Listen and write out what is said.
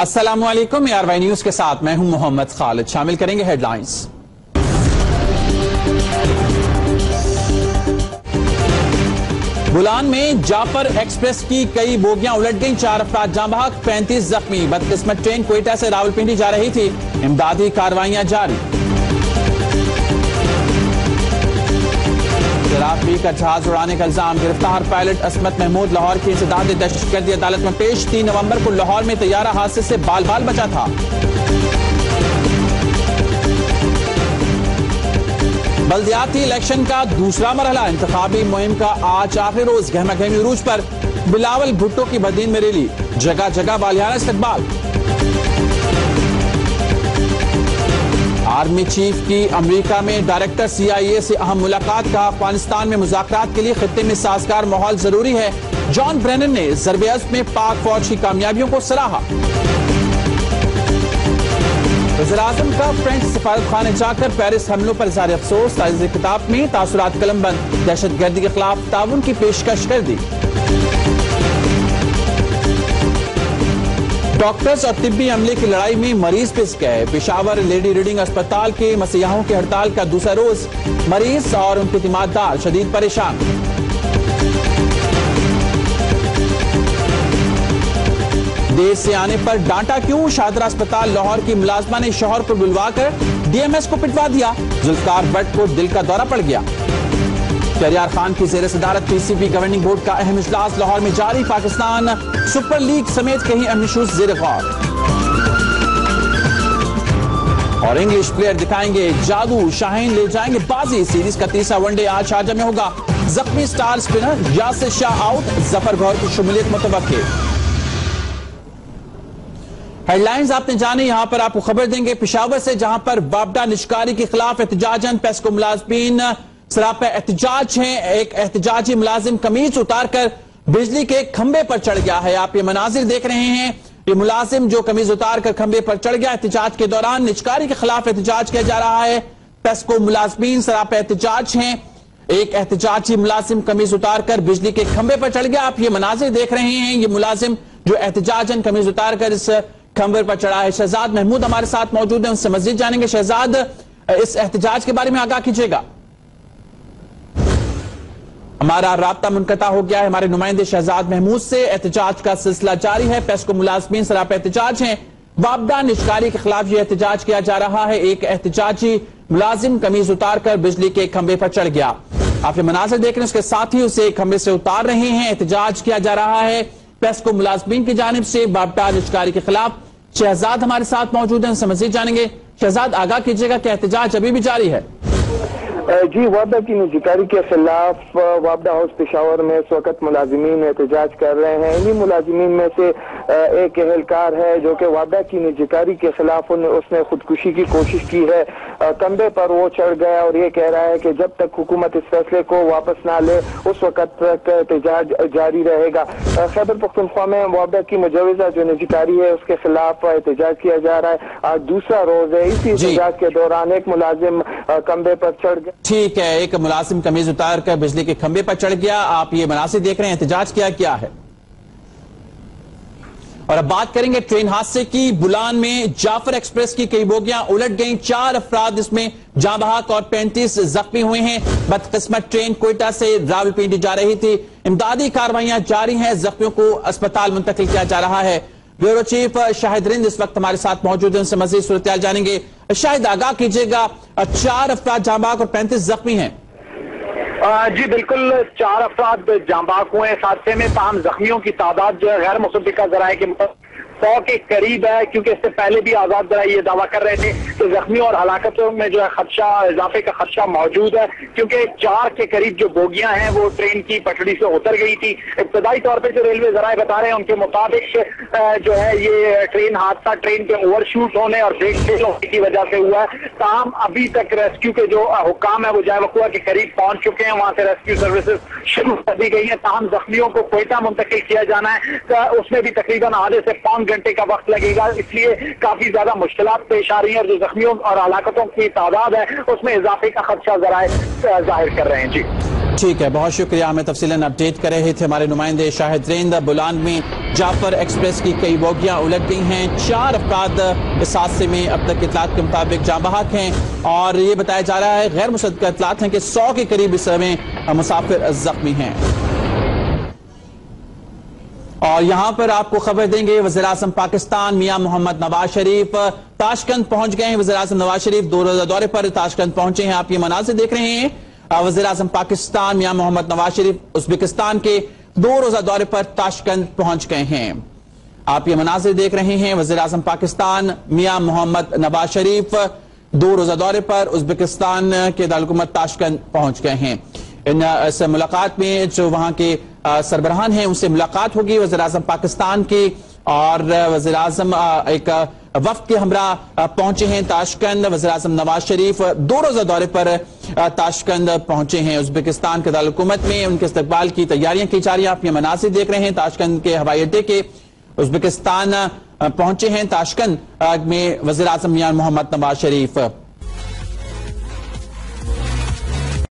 Aslam R Y news के साथ मैं हूँ मोहम्मद खालिद। शामिल करेंगे हेडलाइंस बुलान में जाफ़र एक्सप्रेस की कई बोगियाँ उलट गईं, चार अफराद जाम बहक, पैंतीस जख्मी। बदकिस्मत ट्रेन कोयटा से रावलपिंडी जा रही थी। इमदादी कार्रवाइयाँ जारी। शराबी का जहाज़ उड़ाने का इल्ज़ाम। गिरफ़्तार पायलट असमत महमूद लाहौर की इंसदाद दहशत गर्दी अदालत में पेश। तीन नवंबर को लाहौर में तैयारा हादसे से बाल बाल बचा था। बल्दियाती इलेक्शन का दूसरा मरहला। इंतबी मुहिम का आज आखिरी रोज गहमा गहमी उरूज पर। बिलावल भुट्टो की बदीन में रैली। जगह जगह बालियाना इस्तकबाल। आर्मी चीफ की अमेरिका में डायरेक्टर सीआईए से अहम मुलाकात का अफ़गानिस्तान में मुजाकर के लिए खत्े में साजगार माहौल ज़रूरी है। जॉन ब्रेनन ने जरबेज में पाक फौज की कामयाबियों को सराहा। वजराजम का फ्रेंच सफारत खाने जाकर पेरिस हमलों पर इजहार अफसोस ताज किताब में तासुरात कलम बंद। दहशत गर्दी के खिलाफ ताउन की पेशकश कर दी। डॉक्टर्स और तिब्बी अमले की लड़ाई में मरीज़ पिस गए। पिशावर लेडी रीडिंग अस्पताल के मसीहाओं की हड़ताल का दूसरा रोज मरीज़ और उनके तिमादार शदीद परेशान। देश से आने पर डांटा क्यों? शादरा अस्पताल लाहौर की मुलाजमा ने शोहर को बुलवाकर डीएमएस को पिटवा दिया। जुल्फकार भट्ट को दिल का दौरा पड़ गया। शरियार खान की जेर सदारत पीसीबी गवर्निंग बोर्ड का अहम इजलास लाहौर में जारी। पाकिस्तान सुपर लीग समेत कई अहम इशूज जेर गौर। और इंग्लिश प्लेयर दिखाएँगे जादू। शाहीन ले जाएँगे बाजी। सीरीज़ का तीसरा वनडे आज शारजा में होगा। जख्मी star spinner Yasir Shah out Zafar Gohar की शमूलियत मुतवक़ हेडलाइंस आपने जाने, यहाँ पर आपको खबर देंगे। पिशावर से जहाँ पर बाबडा निष्कारी के खिलाफ एहतजाजन पेस्को मुलाजमीन सरापा एहतजाज हैं, एक एहतजाजी मुलाजिम कमीज उतारकर बिजली के खंबे पर चढ़ गया है। आप ये मनाजिर देख रहे हैं, ये मुलाजिम जो कमीज उतार कर खंबे पर चढ़ गया, एहतजाज के दौरान निचकारी के खिलाफ एहतजाज किया जा रहा है। पेस्को मुलाजमीन सरापा एहतजाज हैं, एक एहतजाजी मुलाजिम कमीज उतार कर बिजली के खंबे पर चढ़ गया। आप ये मनाजिर देख रहे हैं, ये मुलाजिम जो एहतजाजन कमीज उतार कर इस खंबर पर चढ़ा है। शहजाद महमूद हमारे साथ मौजूद है, उनसे मस्जिद जानेंगे। शहजाद, इस एहतजाज के बारे में आगाह कीजिएगा। हमारा रबता मुनकता हो गया है। हमारे नुमाइंदे शहजाद महमूद से एहतजाज का सिलसिला जारी है। पेस्को मुलाजमीन सराप एहतजाज है। वापडा निष्कारी के खिलाफ यह एहतजाज किया जा रहा है। एक एहतजाजी मुलाजिम कमीज उतार कर बिजली के खंबे पर चढ़ गया। आप ये मनाजिर देख रहे हैं। उसके साथ ही उसे खंबे से उतार रहे हैं। एहतजाज किया जा रहा है। पेस्को मुलाजमीन की जानब से बापटा निष्कारी के खिलाफ शहजाद हमारे साथ मौजूद हैं। मजीद जानेंगे। शहजाद आगाह कीजिएगा कि एहतजाज अभी भी जारी है। जी वापडा की निजीकारी के खिलाफ वापडा हाउस पिशावर में इस वक्त मुलाजमीन एहतजाज कर रहे हैं। इन्हीं मुलाजमीन में से एक एहलकार है जो कि वापडा की निजीकारी के खिलाफ उसने खुदकुशी की कोशिश की है। कंधे पर वो चढ़ गया और ये कह रहा है कि जब तक हुकूमत इस फैसले को वापस ना ले उस वक्त तक एहतजाज जारी रहेगा। खैबर पख्तनख्वा में वापडा की मुजवजा जो निजीकारी है उसके खिलाफ एहतजाज किया जा रहा है। आज दूसरा रोज है इसी एहतजाज के दौरान एक मुलाजिम कंधे पर चढ़ गया। ठीक है एक मुलाजिम कमीज उतार कर बिजली के खंबे पर चढ़ गया। आप ये मनासिब देख रहे हैं एहतजाज किया क्या है? और अब बात करेंगे ट्रेन हादसे की। बुलान में जाफ़र एक्सप्रेस की कई बोगियाँ उलट गईं। चार अफराद इसमें जाबहाक और पैंतीस जख्मी हुए हैं। बदकिस्मत ट्रेन कोयटा से रावलपिंडी जा रही थी। इमदादी कार्रवाइयाँ जारी हैं। जख्मियों को अस्पताल मुंतकिल किया जा रहा है। ब्यूरो चीफ शाहिद रिंद इस वक्त हमारे साथ मौजूद है। उनसे मजीद सूरत जानेंगे। शायद आगाह कीजिएगा, चार अफराद जाबाक और पैंतीस जख्मी हैं। जी, बिल्कुल चार अफराद जाबाक हुए इस हादसे में तमाम जख्मियों की तादाद जो है, गैर मुसबिका जराए के मुताबिक सौ के करीब है, क्योंकि इससे पहले भी आज़ाद जरा ये दावा कर रहे थे। कि जख्मी और हलाकतों में जो है खदशा, इजाफे का खदशा मौजूद है, क्योंकि चार के करीब जो बोगियाँ हैं, वो ट्रेन की पटड़ी से उतर गई थी। इब्तदाई तौर पर जो रेलवे जराए बता रहे हैं, उनके मुताबिक जो है ये ट्रेन, हादसा ट्रेन के ओवरशूट होने और ब्रेक फेल होने की वजह से हुआ है। ताहम अभी तक रेस्क्यू के जो हुकाम है, वो जाए वकुआ के करीब पहुँच चुके हैं। वहाँ से रेस्क्यू सर्विसेज़ शुरू कर दी गई है। ताहम जख्मियों को कोयटा मुंतकिल किया जाना है। उसमें भी तकरीबन आधे से पाँच घंटे का वक्त लगेगा, इसलिए काफ़ी ज़्यादा मुश्किल पेश आ रही है और जो जख्मियों और हलाकतों की तादाद है, उसमें इजाफे का खदशा जरा ज़ाहिर कर रहे हैं। जी। ठीक है, बहुत शुक्रिया, हमें तफसीला अपडेट कर रहे थे हमारे नुमाइंदे शाहिद रेंद बुलान में जाफ़र एक्सप्रेस की कई बोगियाँ उलट गई हैं। चार अफराद इस हादसे में अब तक इतलात के मुताबिक जाँ बहक हैं और ये बताया जा रहा है गैर मुसद इतलात हैं कि सौ के करीब इस समय मुसाफिर जख्मी हैं। और यहाँ पर आपको खबर देंगे वजी अजम पाकिस्तान, मियाँ मोहम्मद नवाज़ शरीफ। ताशकंद पहुँच गए हैं वजी अजम नवाज़ शरीफ दो रोजा दौरे पर ताशकंद पहुँचे हैं, आप ये मनाजिर देख रहे हैं। वजी अजम पाकिस्तान, मियाँ मोहम्मद नवाज़ शरीफ उज्बेकिस्तान के दो रोजा दौरे पर ताशकंद पहुँच गए हैं। आप ये मनाजिर देख रहे हैं वजी अजम पाकिस्तान, मियाँ मोहम्मद नवाज़ शरीफ दो रोजा दौरे पर उज्बेकिस्तान के दारकूमत ताशकंद पहुँच गए हैं। इन इस मुलाकात में जो वहाँ के सरबराहान हैं, उनसे मुलाकात होगी वज़ीर अजम पाकिस्तान की और वज़ीर अजम एक वफ्त के हमरा पहुँचे हैं ताशकंद। वज़ीर अजम नवाज़ शरीफ दो रोजा दौरे पर ताशकंद पहुँचे हैं उज्बेकिस्तान के दारकूमत में। उनके इस्तेबाल की तैयारियाँ की जा रही हैं। आप ये मनासिर देख रहे हैं ताशकंद के हवाई अड्डे के। उज्बेकिस्तान पहुँचे हैं ताशकंद में वज़ीर अजम मियान मोहम्मद नवाज़ शरीफ।